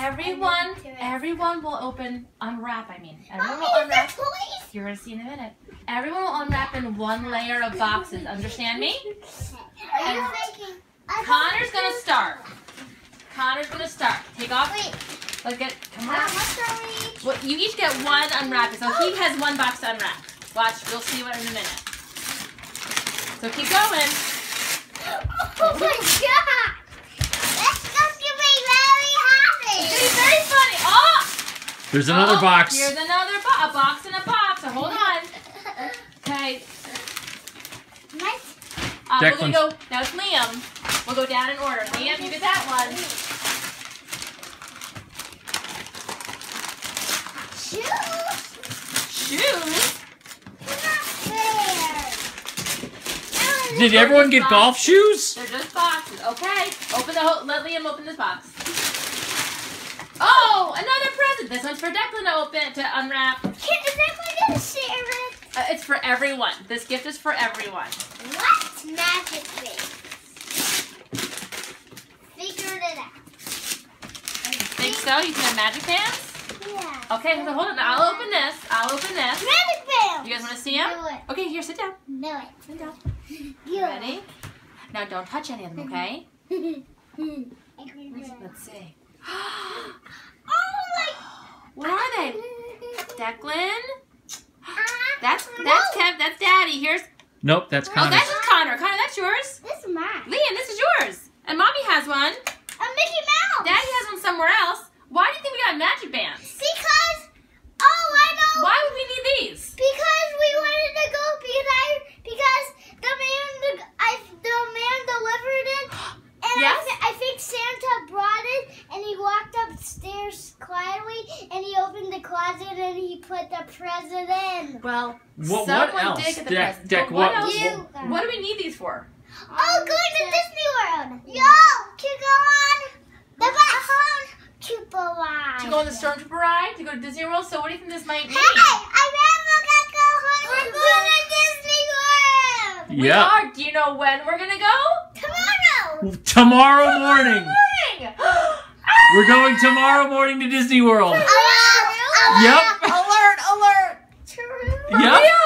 Everyone, everyone will open, unwrap. I mean, everyone will unwrap. You're gonna see in a minute. Everyone will unwrap in one layer of boxes. Understand me? Are you And? Connor's gonna start. Connor's gonna start. Take off. Wait, Let's get. Come on. much are we each? Well, you each get one unwrap. So he oh. has one box to unwrap. Watch. You'll see what in a minute. So keep going. Oh my god! That's going to be very happy. It's gonna be very funny. Oh! There's another Oh, box. Here's another bo- a box and a box. So hold on. Okay. Nice. Uh, we're gonna go. Now it's Liam. We'll go down in order. Liam, you get that one. Shoes? Shoes. Not fair. Did everyone get golf shoes? They're just boxes. Okay. Open the whole. Let Liam open this box. Oh, another present. This one's for Declan to open to unwrap. Is everyone gonna share it? Uh, it's for everyone. This gift is for everyone. What? Magic face. Figured it out. Think so? You can have magic bands? Yeah. Okay, so hold on. I'll open this. I'll open this. Magic band. You guys want to see them? Okay, here, sit down. Do it. Sit down. You. Ready? Now, don't touch any of them, okay? Let's, oh my. What are they? Declan? Ah, That's no. that's Kev. That's Daddy. Here's Nope, that's Connor. oh, that's just Connor. Connor, that's yours. This is mine. Liam, this is yours. And Mommy has one. A Mickey Mouse. Daddy has one somewhere else. Why do you think we got magic bands? Because. Oh, I know. Why would we need these? Because we wanted to go because I because the man the I the man delivered it and Yes? I, thi- I think Santa brought it and he walked upstairs quietly and he opened the closet and he put the present in. Well, What- what else? did get the Deck- presents. Deck, but what, what- else? You. What do we need these for? Oh, going to Disney World. Yo, to go on the bus on to go on. To go on the Stormtrooper ride? To go to Disney World? So what do you think this might mean? Hey, I never gonna go home. We're going to Disney World. We Yeah. are. Do you know when we're gonna go? Tomorrow. Morning. Morning. We're going tomorrow morning to Disney World. Hello. Yep. Alert! Alert! True. Yep.